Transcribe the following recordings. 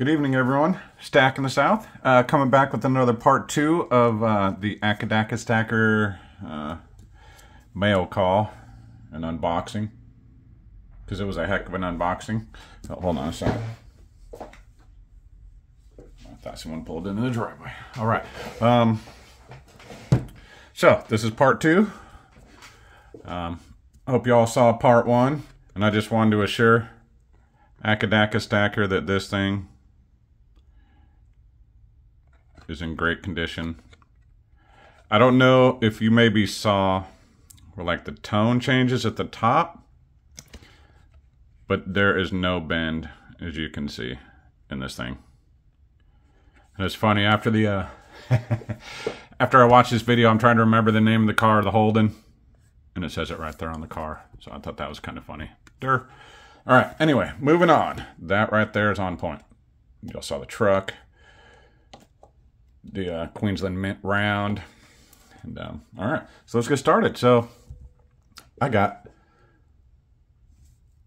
Good evening, everyone. Stacking the South. Uh, coming back with another part two of uh, the Accadaca Stacker uh, mail call and unboxing. Because it was a heck of an unboxing. Oh, hold on a second. I thought someone pulled into the driveway. All right. Um, so, this is part two. Um, hope you all saw part one. And I just wanted to assure Accadaca Stacker that this thing is in great condition. I don't know if you maybe saw where like the tone changes at the top, but there is no bend as you can see in this thing. And it's funny after the uh, after I watched this video, I'm trying to remember the name of the car, the Holden, and it says it right there on the car. So I thought that was kind of funny. Durr. All right. Anyway, moving on. That right there is on point. You all saw the truck the uh, Queensland Mint round. And um, all right, so let's get started. So I got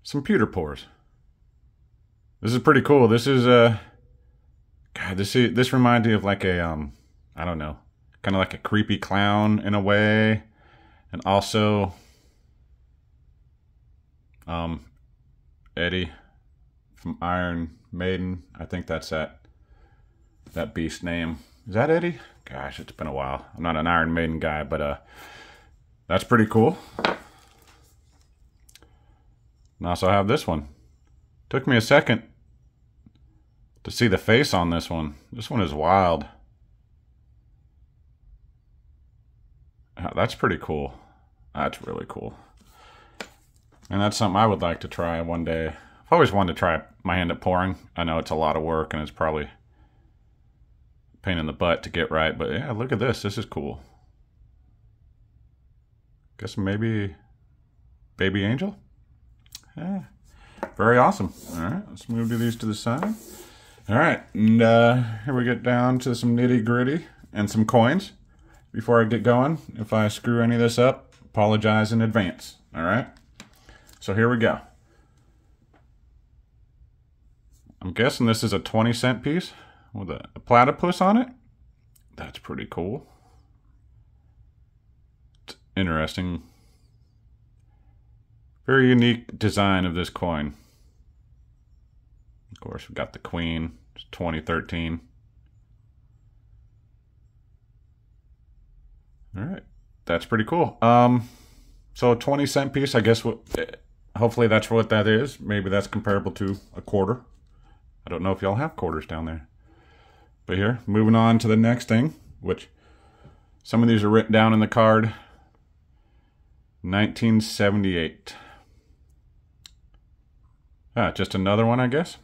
some pewter pours. This is pretty cool. This is uh, God. This is, this reminds me of like a um I don't know, kind of like a creepy clown in a way, and also um Eddie from Iron Maiden. I think that's that that beast name. Is that Eddie? Gosh, it's been a while. I'm not an Iron Maiden guy, but uh, that's pretty cool. And also have this one. Took me a second to see the face on this one. This one is wild. that's pretty cool. That's really cool. And that's something I would like to try one day. I've always wanted to try my hand at pouring. I know it's a lot of work and it's probably pain in the butt to get right. But yeah, look at this. This is cool. Guess maybe baby angel. Yeah, very awesome. All right, let's move these to the side. All right, and uh, here we get down to some nitty gritty and some coins. Before I get going, if I screw any of this up, apologize in advance. All right, so here we go. I'm guessing this is a 20 cent piece with a, a platypus on it. That's pretty cool. It's interesting. Very unique design of this coin. Of course, we've got the Queen. It's 2013. All right, that's pretty cool. Um, so a 20 cent piece, I guess. What, hopefully that's what that is. Maybe that's comparable to a quarter. I don't know if y'all have quarters down there. But here, moving on to the next thing, which some of these are written down in the card. 1978. Ah, just another one, I guess.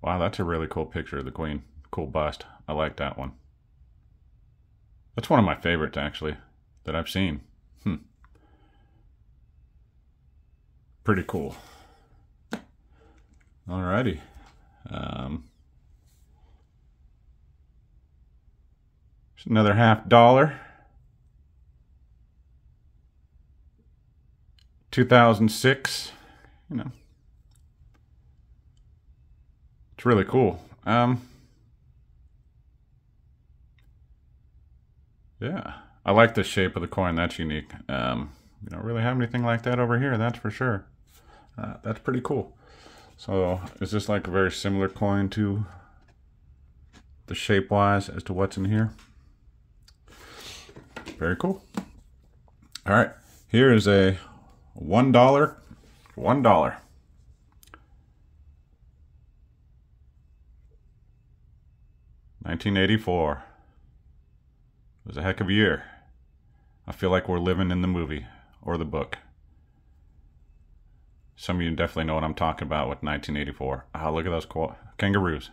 Wow, that's a really cool picture of the Queen. Cool bust. I like that one. That's one of my favorites, actually, that I've seen. Hmm. Pretty cool. Alrighty. Um, another half dollar. 2006, you know. It's really cool. Um, yeah, I like the shape of the coin. That's unique. Um, you don't really have anything like that over here, that's for sure. Uh, that's pretty cool. So is this like a very similar coin to the shape wise as to what's in here? Very cool. All right, here is a one dollar, one dollar. Nineteen eighty four. It was a heck of a year. I feel like we're living in the movie or the book. Some of you definitely know what I'm talking about with 1984. Ah, look at those cool kangaroos.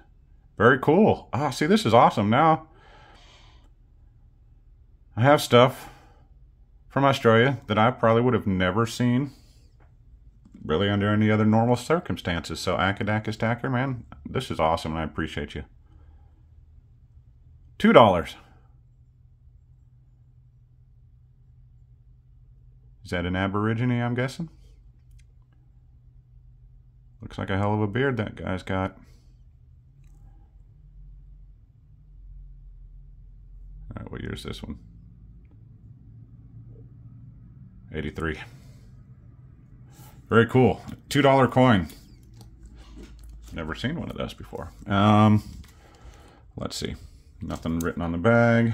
Very cool. Ah, see, this is awesome. Now, I have stuff from Australia that I probably would have never seen really under any other normal circumstances. So, Accadaca Stacker, man, this is awesome, and I appreciate you. $2. Is that an Aborigine, I'm guessing? Looks like a hell of a beard that guy's got. All right, what year is this one? 83. Very cool. $2 coin. Never seen one of those before. Um, let's see. Nothing written on the bag.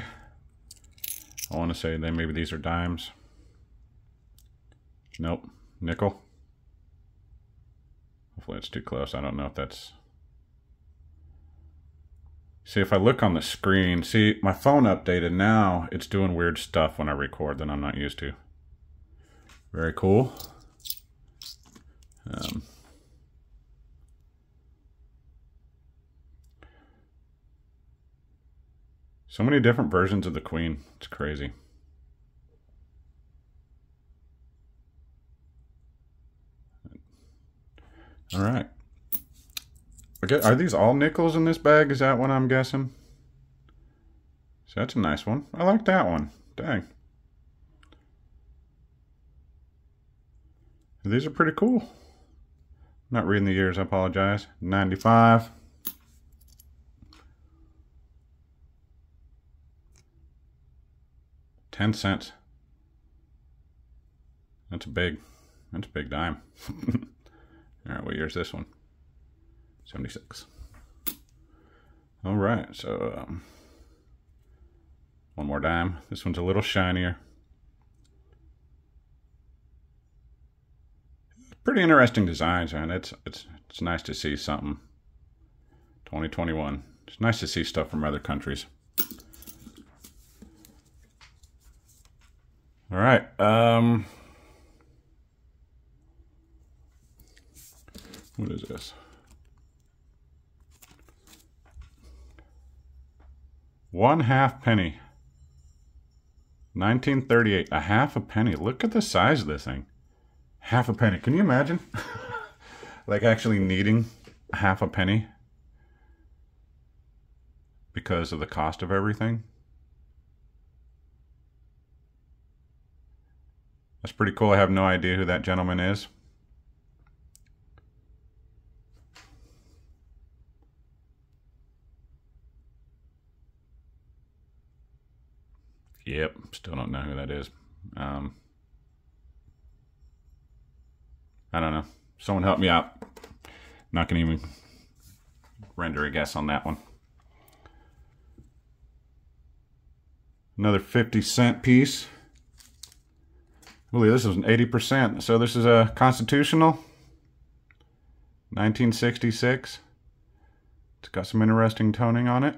I want to say then maybe these are dimes. Nope. Nickel. Hopefully it's too close. I don't know if that's... See, if I look on the screen, see, my phone updated now. It's doing weird stuff when I record that I'm not used to. Very cool. Um, so many different versions of the Queen. It's crazy. All right. Okay, are these all nickels in this bag? Is that what I'm guessing? So that's a nice one. I like that one. Dang. These are pretty cool. I'm not reading the years, I apologize. 95. Ten cents. That's a big, that's a big dime. All right, what year is this one? 76. All right, so um, one more dime. This one's a little shinier. Pretty interesting designs, man. It's it's it's nice to see something. 2021. It's nice to see stuff from other countries. All right. Um, what is this? One half penny. 1938. A half a penny. Look at the size of this thing. Half a penny. Can you imagine? like actually needing half a penny because of the cost of everything. That's pretty cool. I have no idea who that gentleman is. Still don't know who that is. Um, I don't know. Someone help me out. Not going to even render a guess on that one. Another 50 cent piece. I believe this is an 80%. So this is a constitutional. 1966. It's got some interesting toning on it.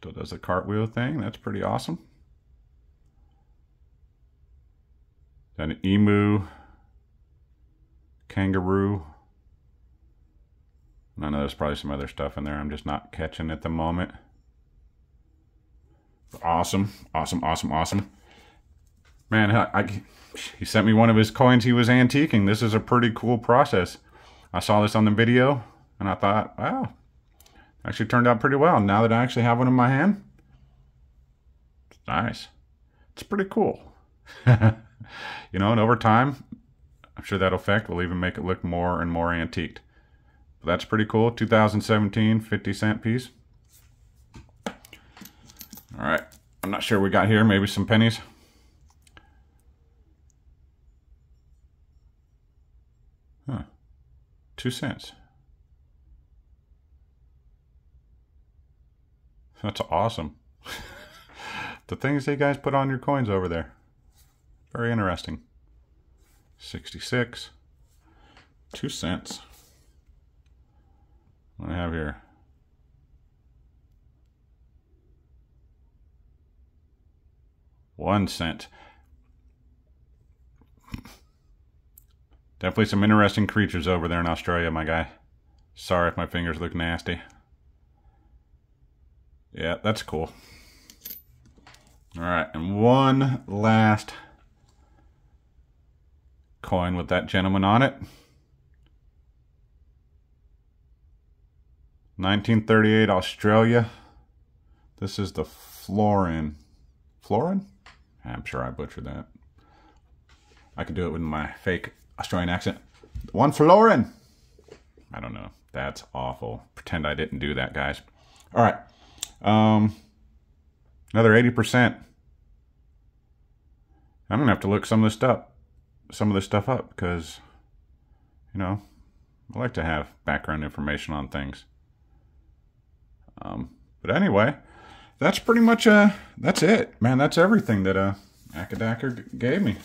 Still does the cartwheel thing. That's pretty awesome. Then emu kangaroo. And I know there's probably some other stuff in there I'm just not catching at the moment. Awesome, awesome, awesome, awesome. Man, I, I, he sent me one of his coins he was antiquing. This is a pretty cool process. I saw this on the video and I thought, wow, actually turned out pretty well. Now that I actually have one in my hand, it's nice. It's pretty cool. you know, and over time, I'm sure that effect will even make it look more and more antiqued. But that's pretty cool. 2017 50 cent piece. All right. I'm not sure we got here. Maybe some pennies. Huh. Two cents. That's awesome. the things you guys put on your coins over there. Very interesting. 66. Two cents. What do I have here? One cent. Definitely some interesting creatures over there in Australia, my guy. Sorry if my fingers look nasty. Yeah, that's cool. All right, and one last coin with that gentleman on it. 1938 Australia. This is the Florin. Florin? Ah, I'm sure I butchered that. I could do it with my fake Australian accent. One florin! I don't know. That's awful. Pretend I didn't do that, guys. All right. Um, another 80%. I'm to have to look some of this stuff, some of this stuff up because, you know, I like to have background information on things. Um, but anyway, that's pretty much, uh, that's it. Man, that's everything that, uh, Ackadacker gave me.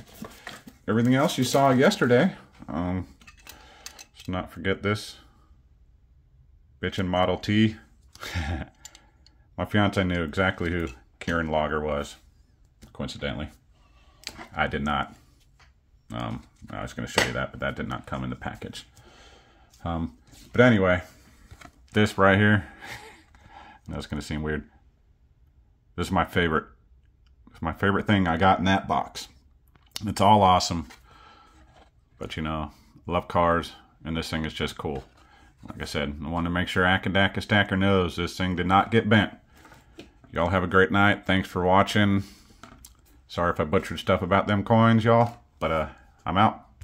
Everything else you saw yesterday. Um, let's not forget this. Bitchin' Model T. My fiance knew exactly who Kieran Logger was, coincidentally. I did not. Um, I was going to show you that, but that did not come in the package. Um, but anyway, this right here, that's going to seem weird. This is my favorite. It's my favorite thing I got in that box. It's all awesome. But you know, love cars, and this thing is just cool. Like I said, I want to make sure Accadaca Stacker knows this thing did not get bent. Y'all have a great night. Thanks for watching. Sorry if I butchered stuff about them coins, y'all. But uh, I'm out.